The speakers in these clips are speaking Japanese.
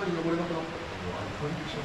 なに登れなくなったってもうあれ感激しちゃっ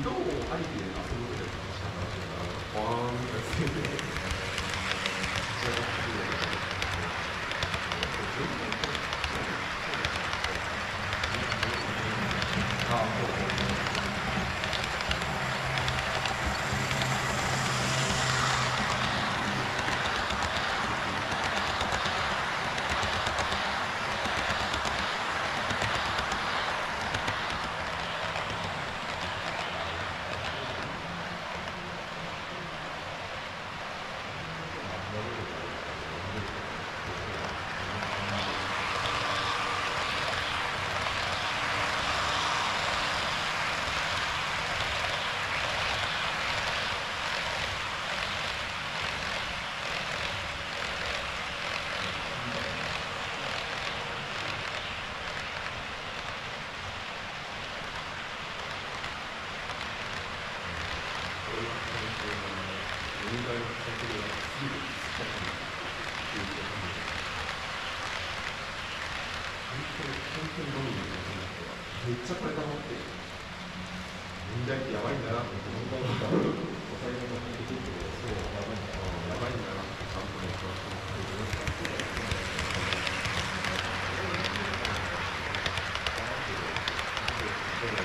軌道をありきで遊ぶことでポワーンってつけて立ち上がくるああそうそうめっちゃこれ溜まって問題ってやばいんだな。って問題が抑えな。がら出てくるそうやばいんだやばいんだな。ってちゃんとね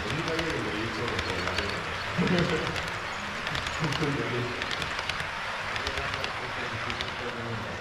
飲み会よりも優勝だとやべえ Amen.